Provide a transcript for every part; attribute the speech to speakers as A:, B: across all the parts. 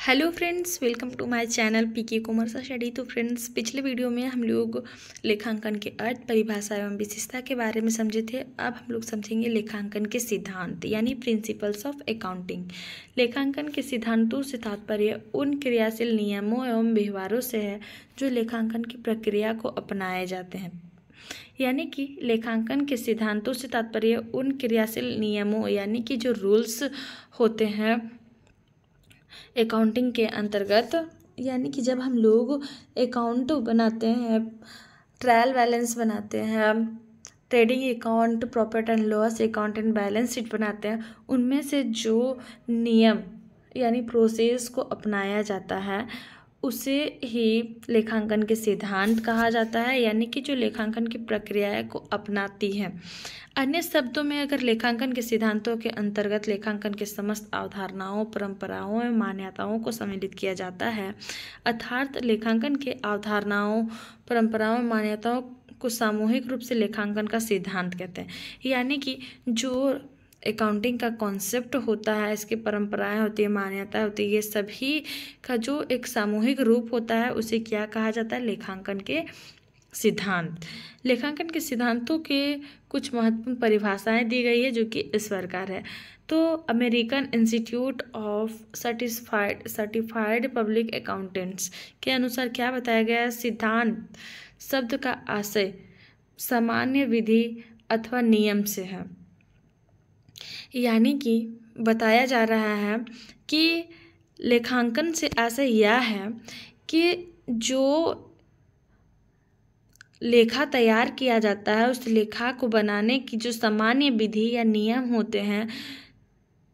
A: Hello friends, welcome to my channel PK commerce study तो friends, पिछले video में हम लोग लेखांकन के अर्थ, परिभाषा एवं विशेषता के बारे में समझे थे। अब हम लोग समझेंगे लेखांकन के सिद्धांत, यानी प्रिंसिपल्स ऑफ़ अकाउंटिंग लेखांकन के सिद्धांतों से तात्पर्य उन क्रियाशील नियमों एवं व्यवहारों से है, जो लेखांकन की प्रक्रिया को अपनाए जाते हैं। यानी कि लेखांकन के सिद्धांतों से तात्पर्य उन क्रियाशील नियमों, यानी कि जो रूल्स होते हैं अकाउंटिंग के अंतर्गत, यानी कि जब हम लोग अकाउंट बनाते हैं ट्रायल बैलेंस बनाते हैं trading account profit and loss account and balance sheet बनाते हैं, उनमें से जो नियम, यानी प्रोसेस को अपनाया जाता है उसे ही लेखांकन के सिद्धांत कहा जाता है, यानी कि जो लेखांकन की प्रक्रिया को अपनाती है। अन्य शब्दों में अगर लेखांकन के सिद्धांतों के अंतर्गत लेखांकन के समस्त अवधारणाओं, परंपराओं एवं मान्यताओं को सम्मिलित किया जाता है, अर्थात लेखांकन के अवधारणाओं, परंपराओं मान्यताओं को सामूहिक रूप से लेखांकन का सिद्धांत कहते हैं। यानी कि जो अकाउंटिंग का कॉन्सेप्ट होता है, इसकी परंपराएँ होती है मान्यता होती है, ये सभी का जो एक सामूहिक रूप होता है, उसे क्या कहा जाता है? लेखांकन के सिद्धांत। लेखांकन के सिद्धांतों के कुछ महत्वपूर्ण परिभाषाएँ दी गई है जो कि इस प्रकार है। तो American institute of certified certified public accountants के अनुसार क्या बताया गया है? सिद्धांत शब्द का आशय सामान्य विधि अथवा नियम से है। यानी कि बताया जा रहा है कि लेखांकन से ऐसा यह है कि जो लेखा तैयार किया जाता है, उस लेखा को बनाने की जो सामान्य विधि या नियम होते हैं,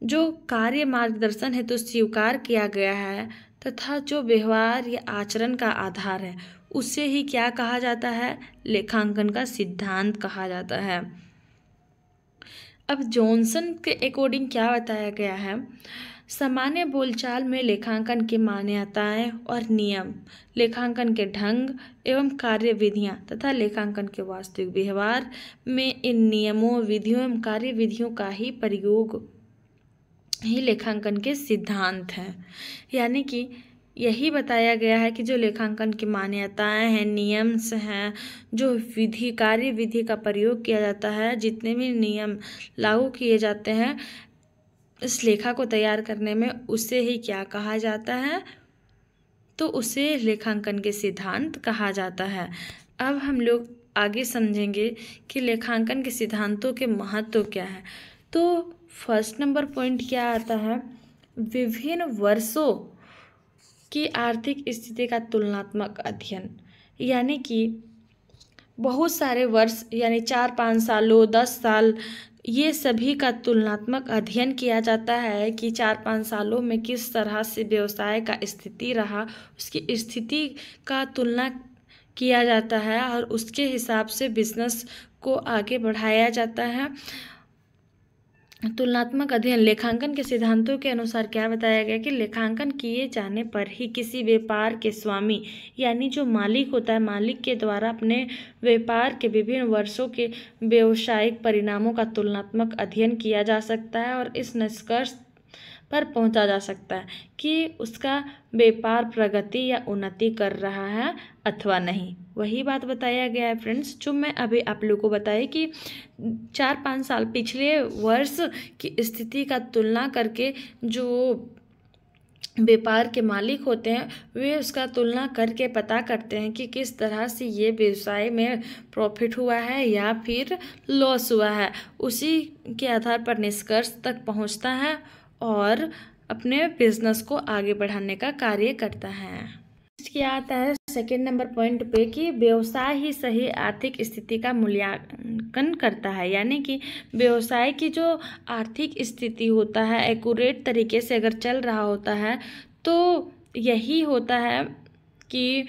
A: जो कार्य मार्गदर्शन है तो स्वीकार किया गया है तथा जो व्यवहार या आचरण का आधार है, उसे ही क्या कहा जाता है? लेखांकन का सिद्धांत कहा जाता है। अब जॉनसन के अकॉर्डिंग क्या बताया गया है? सामान्य बोलचाल में लेखांकन की मान्यताएँ और नियम, लेखांकन के ढंग एवं कार्य विधियाँ तथा लेखांकन के वास्तविक व्यवहार में इन नियमों, विधियों एवं कार्य विधियों का ही प्रयोग ही लेखांकन के सिद्धांत हैं। यानी कि यही बताया गया है कि जो लेखांकन की मान्यताएँ हैं, नियम्स हैं, जो विधि कार्य विधि का प्रयोग किया जाता है, जितने भी नियम लागू किए जाते हैं, इस लेखा को तैयार करने में उसे ही क्या कहा जाता है? तो उसे लेखांकन के सिद्धांत कहा जाता है। अब हम लोग आगे समझेंगे कि लेखांकन के सिद्धांतों के महत्व क्या है। तो फ़र्स्ट नंबर पॉइंट क्या आता है? विभिन्न वर्षों की आर्थिक स्थिति का तुलनात्मक अध्ययन। यानी कि बहुत सारे वर्ष, यानी चार, पाँच सालों दस साल, ये सभी का तुलनात्मक अध्ययन किया जाता है कि चार, पाँच सालों में किस तरह से व्यवसाय का स्थिति रहा, उसकी स्थिति का तुलना किया जाता है और उसके हिसाब से बिज़नेस को आगे बढ़ाया जाता है। तुलनात्मक अध्ययन, लेखांकन के सिद्धांतों के अनुसार क्या बताया गया कि लेखांकन किए जाने पर ही किसी व्यापार के स्वामी, यानी जो मालिक होता है, मालिक के द्वारा अपने व्यापार के विभिन्न वर्षों के व्यवसायिक परिणामों का तुलनात्मक अध्ययन किया जा सकता है और इस निष्कर्ष पर पहुँचा जा सकता है कि उसका व्यापार, प्रगति या उन्नति कर रहा है अथवा नहीं। वही बात बताया गया है फ्रेंड्स, जो मैं अभी आप लोगों को बताया कि चार पाँच साल पिछले वर्ष की स्थिति का तुलना करके जो व्यापार के मालिक होते हैं, वे उसका तुलना करके पता करते हैं कि किस तरह से ये व्यवसाय में प्रॉफिट हुआ है या फिर लॉस हुआ है। उसी के आधार पर निष्कर्ष तक पहुँचता है और अपने बिज़नेस को आगे बढ़ाने का कार्य करता है। क्या आता है सेकेंड नंबर पॉइंट पे कि व्यवसाय ही सही आर्थिक स्थिति का मूल्यांकन करता है। यानी कि व्यवसाय की जो आर्थिक स्थिति होता है एक्यूरेट तरीके से अगर चल रहा होता है तो यही होता है कि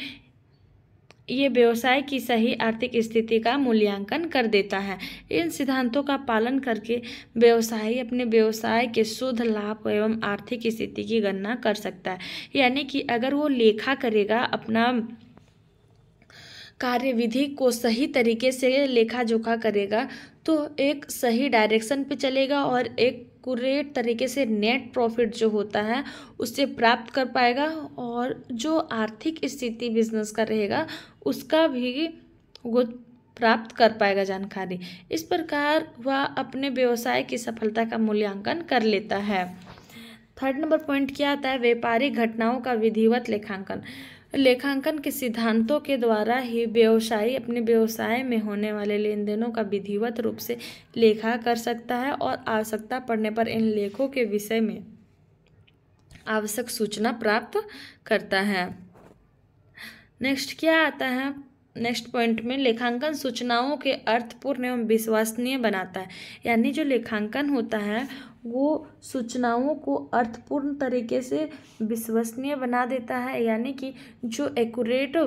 A: ये व्यवसाय की सही आर्थिक स्थिति का मूल्यांकन कर देता है। इन सिद्धांतों का पालन करके व्यवसायी अपने व्यवसाय के शुद्ध लाभ एवं आर्थिक स्थिति की गणना कर सकता है। यानी कि अगर वो लेखा करेगा अपना कार्यविधि को सही तरीके से लेखा जोखा करेगा तो एक सही डायरेक्शन पे चलेगा और एक एक्यूरेट तरीके से नेट प्रॉफिट जो होता है, उससे प्राप्त कर पाएगा और जो आर्थिक स्थिति बिज़नेस का रहेगा, उसका भी वो प्राप्त कर पाएगा जानकारी। इस प्रकार वह अपने व्यवसाय की सफलता का मूल्यांकन कर लेता है। थर्ड नंबर पॉइंट क्या आता है? व्यापारिक घटनाओं का विधिवत लेखांकन। लेखांकन के सिद्धांतों के द्वारा ही व्यवसायी अपने व्यवसाय में होने वाले लेन देनों का विधिवत रूप से लेखा कर सकता है और आवश्यकता पड़ने पर इन लेखों के विषय में आवश्यक सूचना प्राप्त करता है। नेक्स्ट क्या आता है? नेक्स्ट पॉइंट में लेखांकन सूचनाओं के अर्थपूर्ण एवं विश्वसनीय बनाता है। यानी जो लेखांकन होता है, वो सूचनाओं को अर्थपूर्ण तरीके से विश्वसनीय बना देता है। यानी कि जो एक्यूरेट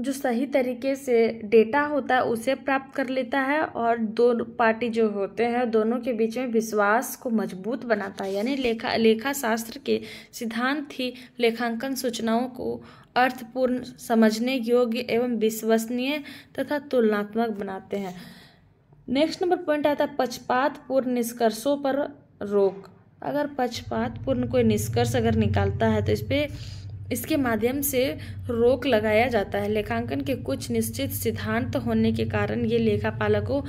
A: जो सही तरीके से डेटा होता है, उसे प्राप्त कर लेता है और दो पार्टी जो होते हैं, दोनों के बीच में विश्वास को मज़बूत बनाता है। यानी लेखा लेखा शास्त्र के सिद्धांत ही लेखांकन सूचनाओं को अर्थपूर्ण, समझने योग्य एवं विश्वसनीय तथा तुलनात्मक बनाते हैं। नेक्स्ट नंबर पॉइंट आता है पक्षपात पूर्ण निष्कर्षों पर रोक। अगर पक्षपात पूर्ण कोई निष्कर्ष अगर निकालता है तो इस पर इसके माध्यम से रोक लगाया जाता है। लेखांकन के कुछ निश्चित सिद्धांत होने के कारण ये लेखापालकों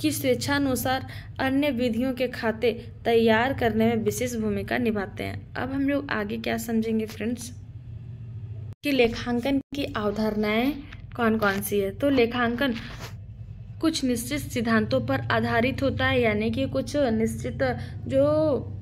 A: की स्वेच्छानुसार अन्य विधियों के खाते तैयार करने में विशेष भूमिका निभाते हैं। अब हम लोग आगे क्या समझेंगे फ्रेंड्स? कि लेखांकन की अवधारणाएँ कौन कौन सी है? तो लेखांकन कुछ निश्चित सिद्धांतों पर आधारित होता है, यानी कि कुछ निश्चित जो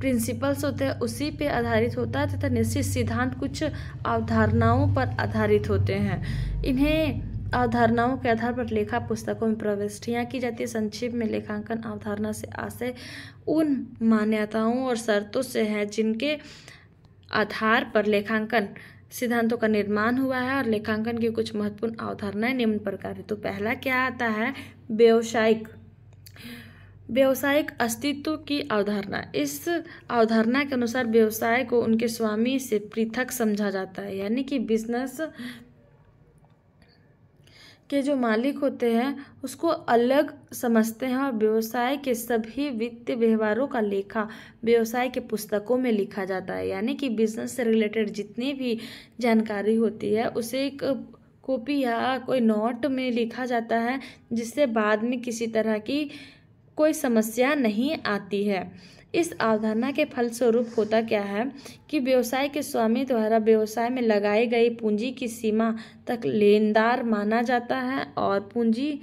A: प्रिंसिपल्स होते हैं, उसी पे आधारित होता है तथा निश्चित सिद्धांत कुछ अवधारणाओं पर आधारित होते हैं। इन्हें अवधारणाओं के आधार पर लेखा पुस्तकों में प्रविष्टियाँ की जाती है संक्षिप्त में लेखांकन अवधारणा से आशय उन मान्यताओं और शर्तों से है जिनके आधार पर लेखांकन सिद्धांतों का निर्माण हुआ है और लेखांकन की कुछ महत्वपूर्ण अवधारणाएँ निम्न प्रकार है। तो पहला क्या आता है? व्यवसायिक व्यवसायिक अस्तित्व की अवधारणा। इस अवधारणा के अनुसार व्यवसाय को उनके स्वामी से पृथक समझा जाता है, यानी कि बिज़नेस के जो मालिक होते हैं, उसको अलग समझते हैं और व्यवसाय के सभी वित्तीय व्यवहारों का लेखा व्यवसाय के पुस्तकों में लिखा जाता है। यानी कि बिज़नेस से रिलेटेड जितनी भी जानकारी होती है, उसे एक कॉपी या कोई नोट में लिखा जाता है, जिससे बाद में किसी तरह की कोई समस्या नहीं आती है। इस अवधारणा के फलस्वरूप होता क्या है कि व्यवसाय के स्वामी द्वारा व्यवसाय में लगाई गई पूंजी की सीमा तक लेनदार माना जाता है और पूंजी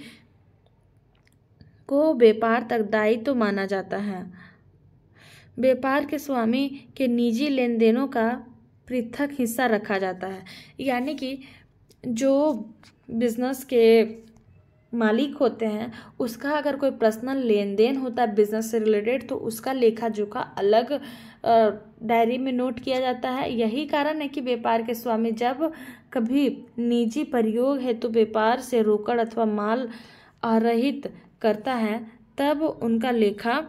A: को व्यापार तक दायित्व तो माना जाता है। व्यापार के स्वामी के निजी लेन देनों का पृथक हिस्सा रखा जाता है। यानी कि जो बिज़नेस के मालिक होते हैं, उसका अगर कोई पर्सनल लेन देन होता है बिज़नेस से रिलेटेड तो उसका लेखा जोखा अलग डायरी में नोट किया जाता है। यही कारण है कि व्यापार के स्वामी जब कभी निजी प्रयोग हेतु तो व्यापार से रोकड़ अथवा माल आरहित करता है, तब उनका लेखा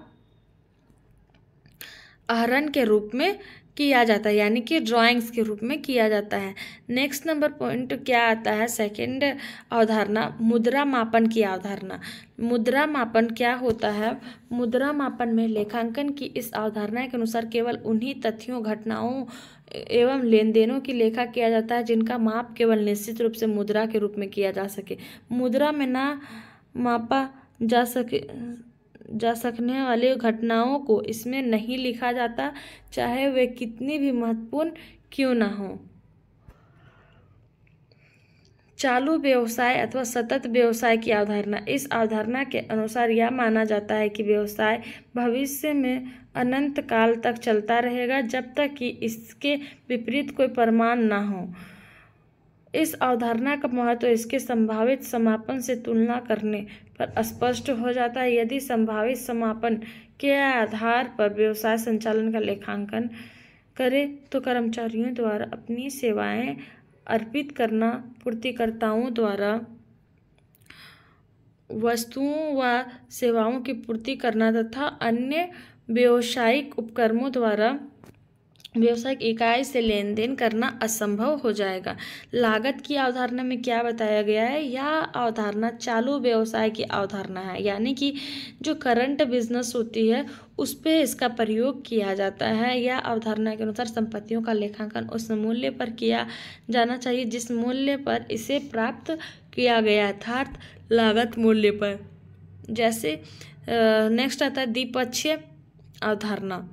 A: आहरण के रूप में किया जाता है, यानी कि ड्राइंग्स के रूप में किया जाता है। नेक्स्ट नंबर पॉइंट क्या आता है? सेकंड अवधारणा, मुद्रा मापन की अवधारणा। मुद्रा मापन क्या होता है? मुद्रा मापन में लेखांकन की इस अवधारणा के अनुसार केवल उन्हीं तथ्यों, घटनाओं एवं लेन देनों की लेखा किया जाता है जिनका माप केवल निश्चित रूप से मुद्रा के रूप में किया जा सके। मुद्रा में ना मापा जा सके जा सकने वाली घटनाओं को इसमें नहीं लिखा जाता, चाहे वे कितनी भी महत्वपूर्ण क्यों ना हो। चालू व्यवसाय अथवा सतत व्यवसाय की अवधारणा, इस अवधारणा के अनुसार यह माना जाता है कि व्यवसाय भविष्य में अनंत काल तक चलता रहेगा जब तक कि इसके विपरीत कोई प्रमाण ना हो। इस अवधारणा का महत्व इसके संभावित समापन से तुलना करने पर स्पष्ट हो जाता है। यदि संभावित समापन के आधार पर व्यवसाय संचालन का लेखांकन करे तो कर्मचारियों द्वारा अपनी सेवाएँ अर्पित करना, पूर्तिकर्ताओं द्वारा वस्तुओं व सेवाओं की पूर्ति करना तथा अन्य व्यवसायिक उपक्रमों द्वारा व्यवसायिक इकाई से लेन देन करना असंभव हो जाएगा। लागत की अवधारणा में क्या बताया गया है? यह अवधारणा चालू व्यवसाय की अवधारणा है, यानी कि जो करंट बिज़नेस होती है, उस पर इसका प्रयोग किया जाता है। यह अवधारणा के अनुसार संपत्तियों का लेखांकन उस मूल्य पर किया जाना चाहिए, जिस मूल्य पर इसे प्राप्त किया गया अर्थात लागत मूल्य पर। जैसे नेक्स्ट आता है द्विपक्षीय अवधारणा।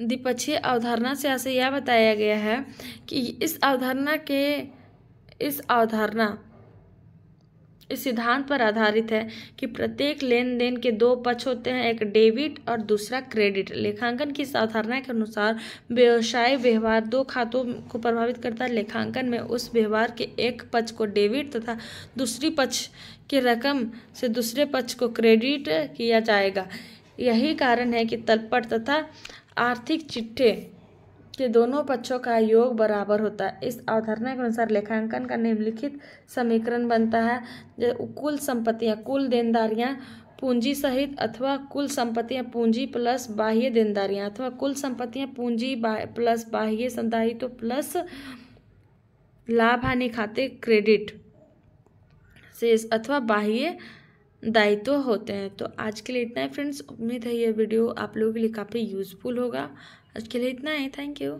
A: द्विपक्षीय अवधारणा से ऐसे यह बताया गया है कि इस अवधारणा के, इस अवधारणा, इस सिद्धांत पर आधारित है कि प्रत्येक लेन देन के दो पक्ष होते हैं, एक डेबिट और दूसरा क्रेडिट। लेखांकन की इस अवधारणा के अनुसार व्यवसाय व्यवहार दो खातों को प्रभावित करता है। लेखांकन में उस व्यवहार के एक पक्ष को डेबिट तथा दूसरी पक्ष की रकम से दूसरे पक्ष को क्रेडिट किया जाएगा। यही कारण है कि तलपट तथा आर्थिक चिट्ठे के दोनों पक्षों का योग बराबर होता है। इस अवधारणा के अनुसार लेखांकन का निम्नलिखित समीकरण बनता है, जो कुल संपत्तियाँ, कुल देनदारियाँ पूंजी सहित अथवा कुल संपत्तियाँ पूंजी प्लस बाह्य देनदारियाँ अथवा कुल संपत्तियाँ पूंजी प्लस बाह्य संदायित्व तो प्लस लाभ हानि खाते क्रेडिट से अथवा बाह्य दायित्व होते हैं। तो आज के लिए इतना है फ्रेंड्स उम्मीद है ये वीडियो आप लोगों के लिए काफ़ी यूज़फुल होगा। आज के लिए इतना है। Thank you